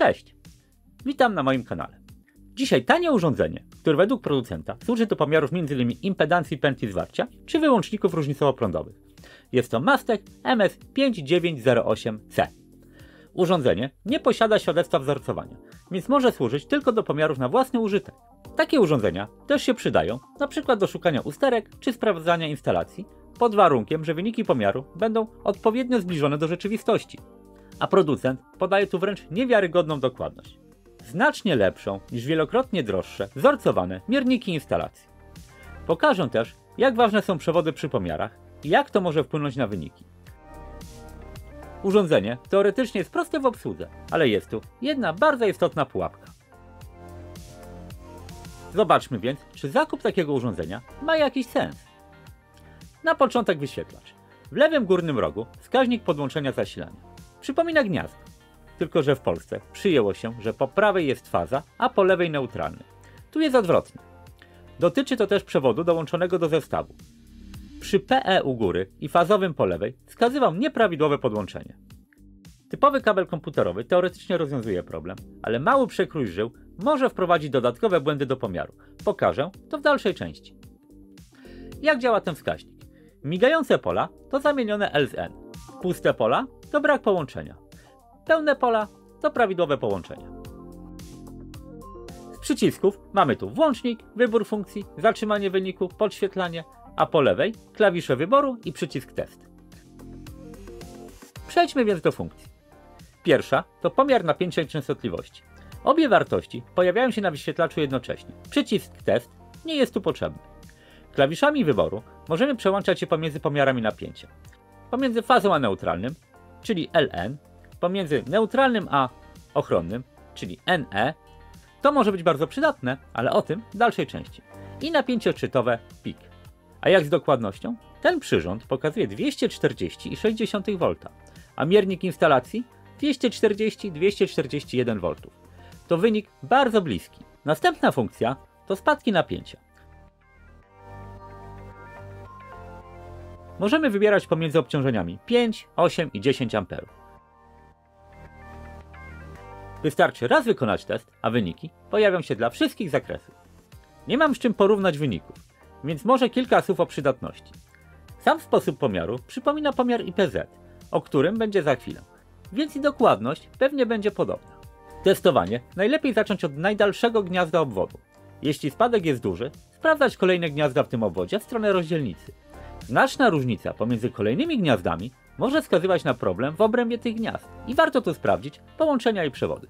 Cześć! Witam na moim kanale. Dzisiaj tanie urządzenie, które według producenta służy do pomiarów m.in. impedancji pętli zwarcia czy wyłączników różnicowo-prądowych. Jest to Mastek MS5908C. Urządzenie nie posiada świadectwa wzorcowania, więc może służyć tylko do pomiarów na własny użytek. Takie urządzenia też się przydają, np. do szukania usterek czy sprawdzania instalacji, pod warunkiem, że wyniki pomiaru będą odpowiednio zbliżone do rzeczywistości. A producent podaje tu wręcz niewiarygodną dokładność. Znacznie lepszą niż wielokrotnie droższe, wzorcowane mierniki instalacji. Pokażę też, jak ważne są przewody przy pomiarach i jak to może wpłynąć na wyniki. Urządzenie teoretycznie jest proste w obsłudze, ale jest tu jedna bardzo istotna pułapka. Zobaczmy więc, czy zakup takiego urządzenia ma jakiś sens. Na początek wyświetlacz. W lewym górnym rogu wskaźnik podłączenia zasilania. Przypomina gniazdo, tylko że w Polsce przyjęło się, że po prawej jest faza, a po lewej neutralny. Tu jest odwrotnie. Dotyczy to też przewodu dołączonego do zestawu. Przy PE u góry i fazowym po lewej wskazywał nieprawidłowe podłączenie. Typowy kabel komputerowy teoretycznie rozwiązuje problem, ale mały przekrój żył może wprowadzić dodatkowe błędy do pomiaru. Pokażę to w dalszej części. Jak działa ten wskaźnik? Migające pola to zamienione L z N. Puste pola to brak połączenia. Pełne pola to prawidłowe połączenie. Z przycisków mamy tu włącznik, wybór funkcji, zatrzymanie wyniku, podświetlanie, a po lewej klawisze wyboru i przycisk test. Przejdźmy więc do funkcji. Pierwsza to pomiar napięcia i częstotliwości. Obie wartości pojawiają się na wyświetlaczu jednocześnie. Przycisk test nie jest tu potrzebny. Klawiszami wyboru możemy przełączać się pomiędzy pomiarami napięcia. Pomiędzy fazą a neutralnym, czyli LN, pomiędzy neutralnym a ochronnym, czyli NE, to może być bardzo przydatne, ale o tym w dalszej części. I napięcie odczytowe PIK. A jak z dokładnością? Ten przyrząd pokazuje 240,6 V, a miernik instalacji 240-241 V. To wynik bardzo bliski. Następna funkcja to spadki napięcia. Możemy wybierać pomiędzy obciążeniami 5, 8 i 10 A. Wystarczy raz wykonać test, a wyniki pojawią się dla wszystkich zakresów. Nie mam z czym porównać wyników, więc może kilka słów o przydatności. Sam sposób pomiaru przypomina pomiar IPZ, o którym będzie za chwilę, więc i dokładność pewnie będzie podobna. Testowanie najlepiej zacząć od najdalszego gniazda obwodu. Jeśli spadek jest duży, sprawdzać kolejne gniazda w tym obwodzie w stronę rozdzielnicy. Znaczna różnica pomiędzy kolejnymi gniazdami może wskazywać na problem w obrębie tych gniazd i warto tu sprawdzić połączenia i przewody.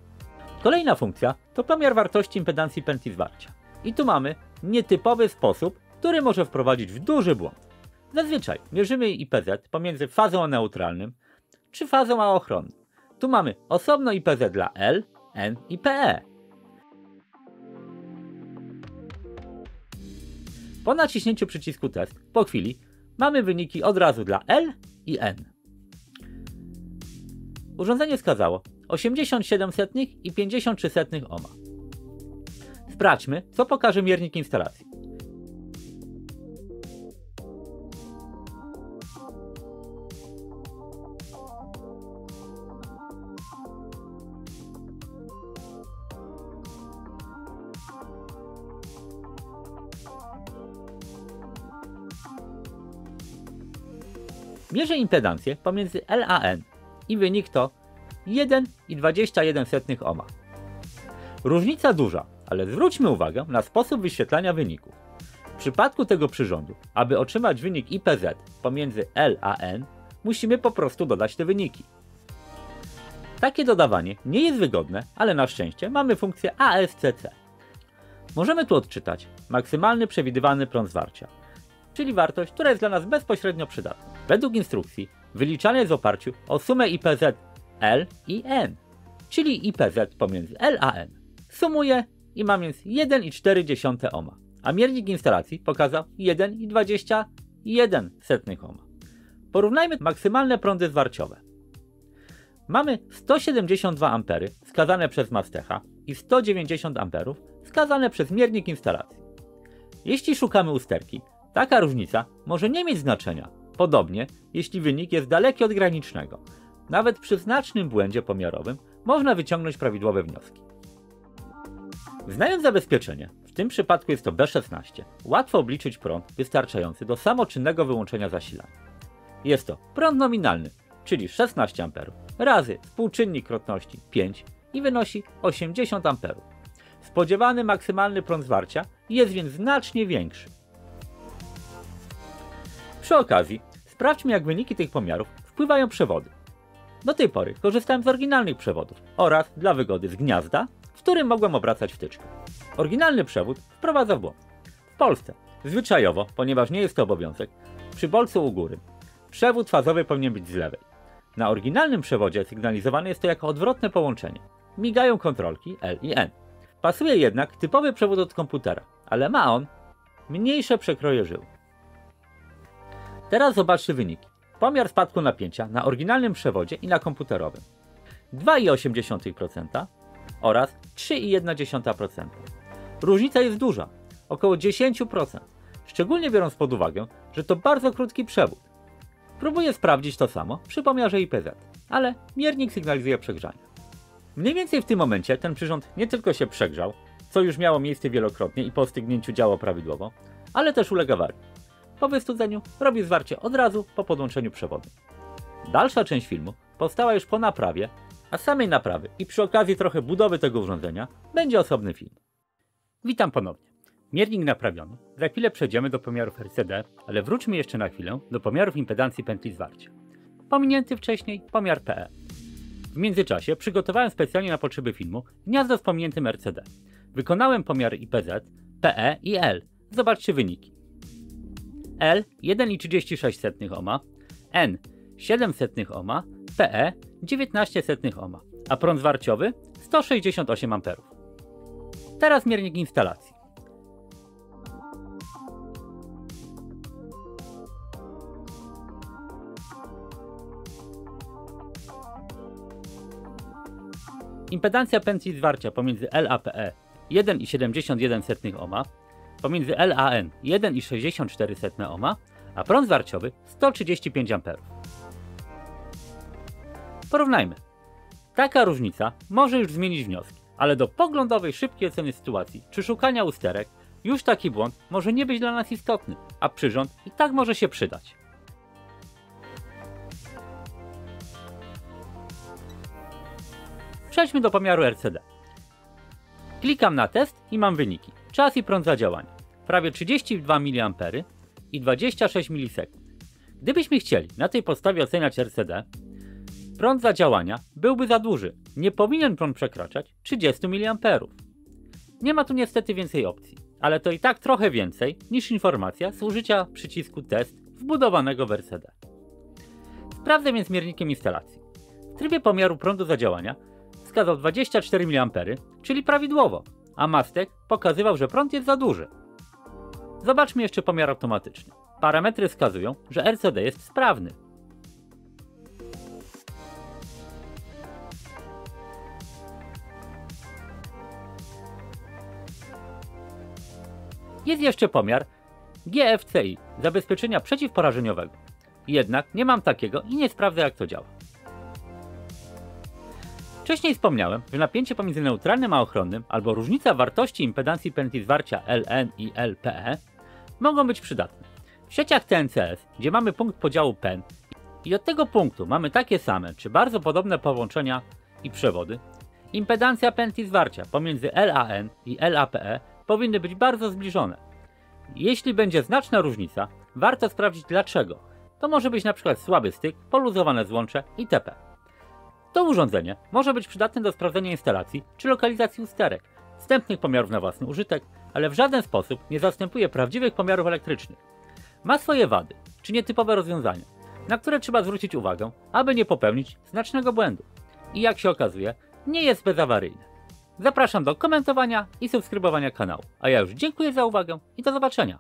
Kolejna funkcja to pomiar wartości impedancji pętli zwarcia. I tu mamy nietypowy sposób, który może wprowadzić w duży błąd. Zazwyczaj mierzymy IPZ pomiędzy fazą a neutralnym czy fazą a ochronną. Tu mamy osobno IPZ dla L, N i PE. Po naciśnięciu przycisku test, po chwili, mamy wyniki od razu dla L i N. Urządzenie wskazało 87 setnych i 53 setnych ohma. Sprawdźmy, co pokaże miernik instalacji. Mierzę impedancję pomiędzy L a N i wynik to 1,21 ohma. Różnica duża, ale zwróćmy uwagę na sposób wyświetlania wyników. W przypadku tego przyrządu, aby otrzymać wynik IPZ pomiędzy L a N, musimy po prostu dodać te wyniki. Takie dodawanie nie jest wygodne, ale na szczęście mamy funkcję ASCC. Możemy tu odczytać maksymalny przewidywany prąd zwarcia, czyli wartość, która jest dla nas bezpośrednio przydatna. Według instrukcji wyliczane jest w oparciu o sumę IPZ L i N, czyli IPZ pomiędzy L a N. Sumuję i mam więc 1,4 ohma, a miernik instalacji pokazał 1,21 ohma. Porównajmy maksymalne prądy zwarciowe. Mamy 172 A wskazane przez Mastecha i 190 A wskazane przez miernik instalacji. Jeśli szukamy usterki, taka różnica może nie mieć znaczenia, podobnie jeśli wynik jest daleki od granicznego. Nawet przy znacznym błędzie pomiarowym można wyciągnąć prawidłowe wnioski. Znając zabezpieczenie, w tym przypadku jest to B16, łatwo obliczyć prąd wystarczający do samoczynnego wyłączenia zasilania. Jest to prąd nominalny, czyli 16 A, razy współczynnik krotności 5 i wynosi 80 A. Spodziewany maksymalny prąd zwarcia jest więc znacznie większy. Przy okazji, sprawdźmy jak wyniki tych pomiarów wpływają przewody. Do tej pory korzystałem z oryginalnych przewodów oraz, dla wygody, z gniazda, w którym mogłem obracać wtyczkę. Oryginalny przewód wprowadza w błąd. W Polsce, zwyczajowo, ponieważ nie jest to obowiązek, przy bolcu u góry, przewód fazowy powinien być z lewej. Na oryginalnym przewodzie sygnalizowane jest to jako odwrotne połączenie. Migają kontrolki L i N. Pasuje jednak typowy przewód od komputera, ale ma on mniejsze przekroje żył. Teraz zobaczcie wyniki. Pomiar spadku napięcia na oryginalnym przewodzie i na komputerowym. 2,8% oraz 3,1%. Różnica jest duża, około 10%, szczególnie biorąc pod uwagę, że to bardzo krótki przewód. Próbuję sprawdzić to samo przy pomiarze IPZ, ale miernik sygnalizuje przegrzanie. Mniej więcej w tym momencie ten przyrząd nie tylko się przegrzał, co już miało miejsce wielokrotnie i po stygnięciu działał prawidłowo, ale też ulega awarii. Po wystudzeniu robi zwarcie od razu po podłączeniu przewodu. Dalsza część filmu powstała już po naprawie, a samej naprawy i przy okazji trochę budowy tego urządzenia będzie osobny film. Witam ponownie. Miernik naprawiony. Za chwilę przejdziemy do pomiarów RCD, ale wróćmy jeszcze na chwilę do pomiarów impedancji pętli zwarcia. Pominięty wcześniej pomiar PE. W międzyczasie przygotowałem specjalnie na potrzeby filmu gniazdo z pominiętym RCD. Wykonałem pomiary IPZ, PE i L. Zobaczcie wyniki. L 1,36 ohma, N 700 ohma, PE 19 ohma, a prąd zwarciowy 168 A. Teraz miernik instalacji. Impedancja pętli zwarcia pomiędzy LAPE 1,71 ohma, pomiędzy LAN 1,64 ohma, a prąd zwarciowy 135 A. Porównajmy. Taka różnica może już zmienić wnioski, ale do poglądowej szybkiej oceny sytuacji czy szukania usterek już taki błąd może nie być dla nas istotny, a przyrząd i tak może się przydać. Przejdźmy do pomiaru RCD. Klikam na test i mam wyniki. Czas i prąd zadziałania. Prawie 32 mA i 26 milisekund. Gdybyśmy chcieli na tej podstawie oceniać RCD, prąd zadziałania byłby za duży. Nie powinien prąd przekraczać 30 mA. Nie ma tu niestety więcej opcji, ale to i tak trochę więcej niż informacja z użycia przycisku test wbudowanego w RCD. Sprawdzę więc miernikiem instalacji. W trybie pomiaru prądu zadziałania wskazał 24 mA, czyli prawidłowo, a mastek pokazywał, że prąd jest za duży. Zobaczmy jeszcze pomiar automatyczny. Parametry wskazują, że RCD jest sprawny. Jest jeszcze pomiar GFCI, zabezpieczenia przeciwporażeniowego. Jednak nie mam takiego i nie sprawdzę jak to działa. Wcześniej wspomniałem, że napięcie pomiędzy neutralnym a ochronnym, albo różnica wartości impedancji pętli zwarcia LN i LPE mogą być przydatne. W sieciach TNCS, gdzie mamy punkt podziału PEN i od tego punktu mamy takie same czy bardzo podobne połączenia i przewody, impedancja pętli zwarcia pomiędzy LAN i LAPE powinny być bardzo zbliżone. Jeśli będzie znaczna różnica, warto sprawdzić dlaczego. To może być np. słaby styk, poluzowane złącze itp. To urządzenie może być przydatne do sprawdzenia instalacji czy lokalizacji usterek, wstępnych pomiarów na własny użytek, ale w żaden sposób nie zastępuje prawdziwych pomiarów elektrycznych. Ma swoje wady, czy nietypowe rozwiązania, na które trzeba zwrócić uwagę, aby nie popełnić znacznego błędu. I jak się okazuje, nie jest bezawaryjne. Zapraszam do komentowania i subskrybowania kanału. A ja już dziękuję za uwagę i do zobaczenia.